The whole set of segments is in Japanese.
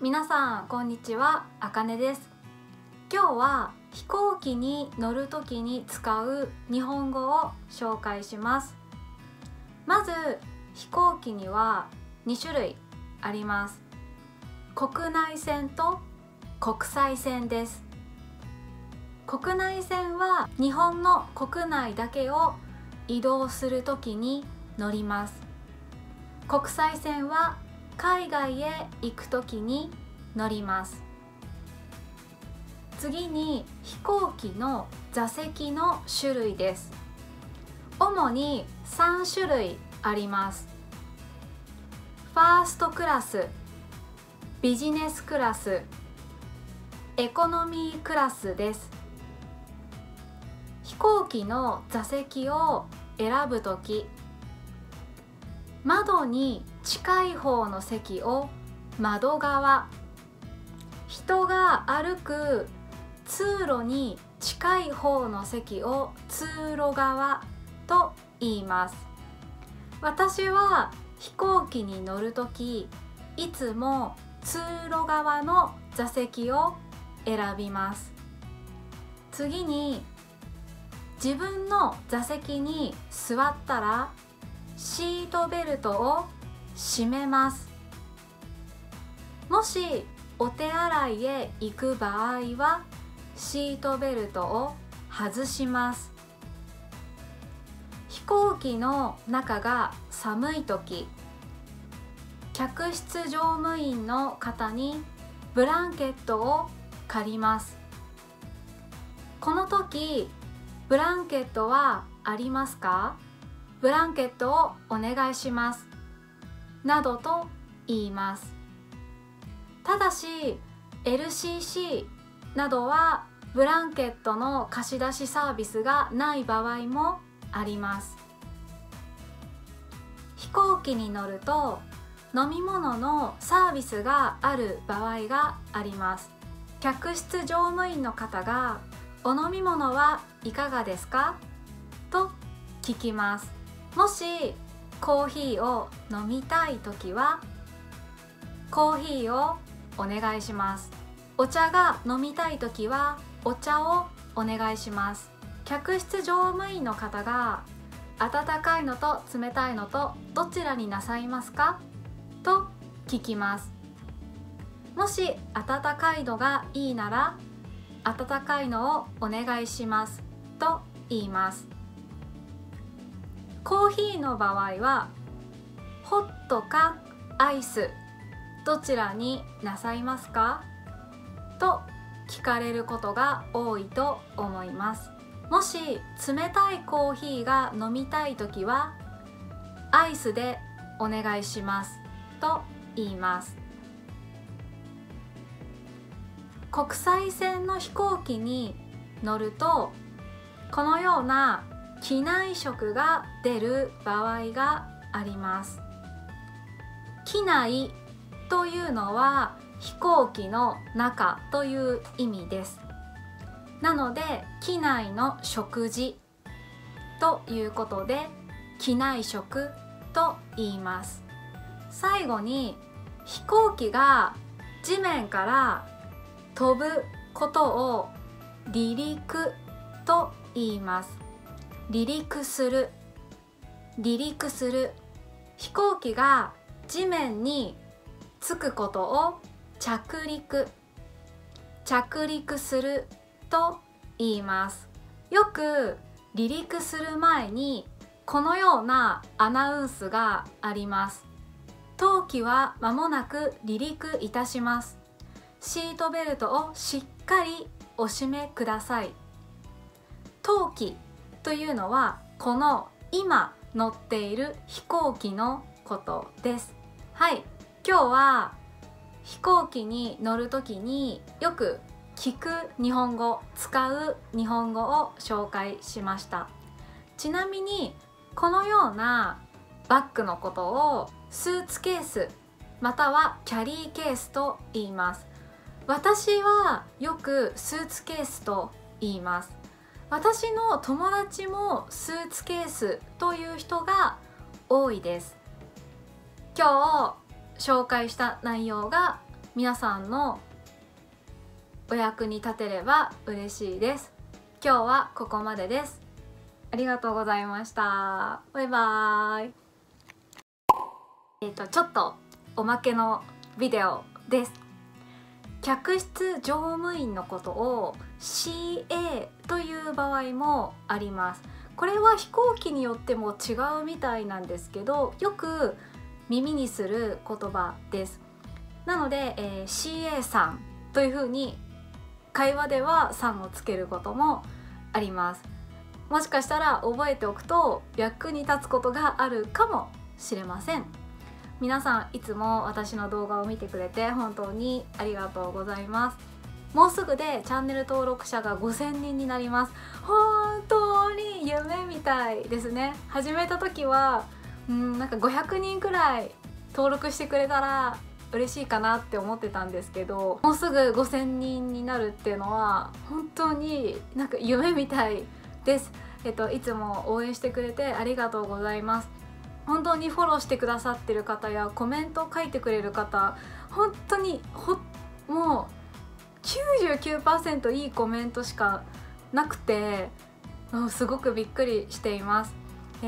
皆さんこんにちは。あかねです。今日は飛行機に乗るときに使う日本語を紹介します。まず飛行機には2種類あります。国内線と国際線です。国内線は日本の国内だけを移動するときに乗ります。国際線は海外へ行くときに乗ります。次に飛行機の座席の種類です。主に3種類あります。ファーストクラスビジネスクラスエコノミークラスです。飛行機の座席を選ぶとき窓に近い方の席を窓側。人が歩く通路に近い方の席を通路側と言います。私は飛行機に乗るときいつも通路側の座席を選びます。次に自分の座席に座ったらシートベルトを閉めます。もしお手洗いへ行く場合はシートベルトを外します。飛行機の中が寒い時客室乗務員の方にブランケットを借ります。この時ブランケットはありますか？ブランケットをお願いします。などと言います。ただし LCC などはブランケットの貸し出しサービスがない場合もあります。飛行機に乗ると飲み物のサービスがある場合があります。客室乗務員の方がお飲み物はいかがですか？と聞きます。もしコーヒーを飲みたい時はコーヒーをお願いします。お茶が飲みたい時はお茶をお願いします。客室乗務員の方が温かいのと冷たいのとどちらになさいますか？と聞きます。もし温かいのがいいなら温かいのをお願いします。と言います。コーヒーの場合はホットかアイスどちらになさいますか？と聞かれることが多いと思います。もし冷たいコーヒーが飲みたい時はアイスでお願いします。と言います。国際線の飛行機に乗るとこのような機内食が出る場合があります。機内というのは飛行機の中という意味です。なので機内の食事ということで機内食と言います。最後に飛行機が地面から飛ぶことを離陸と言います。離陸する離陸する飛行機が地面につくことを着陸。着陸すると言います。よく離陸する前にこのようなアナウンスがあります。当機は間もなく離陸いたします。シートベルトをしっかりお締めください。冬季というのはこの今乗っている飛行機のことです。はい。今日は飛行機に乗る時によく聞く日本語使う日本語を紹介しました。ちなみにこのようなバッグのことをスーツケースまたはキャリーケースと言います。私はよくスーツケースと言います。私の友達もスーツケースという人が多いです。今日紹介した内容が皆さんのお役に立てれば嬉しいです。今日はここまでです。ありがとうございました。バイバーイ。えっ、ー、とちょっとおまけのビデオです。客室乗務員のことを CA という場合もあります。これは飛行機によっても違うみたいなんですけどよく耳にする言葉です。なので、えー、CA さんというふうに会話では「さん」をつけることもあります。もしかしたら覚えておくと役に立つことがあるかもしれません。皆さんいつも私の動画を見てくれて本当にありがとうございますもうすぐでチャンネル登録者が5000人になります本当に夢みたいですね始めた時はうんなんか500人くらい登録してくれたら嬉しいかなって思ってたんですけどもうすぐ5,000人になるっていうのは本当になんか夢みたいです。えっと、いつも応援してくれてありがとうございます。本当にフォローしてくださってる方やコメントを書いてくれる方本当にほもう99%いいコメントしかなくてすごくびっくりしています。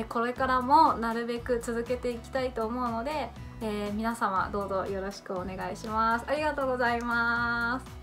これからもなるべく続けていきたいと思うのでえー、皆様どうぞよろしくお願いしますありがとうございます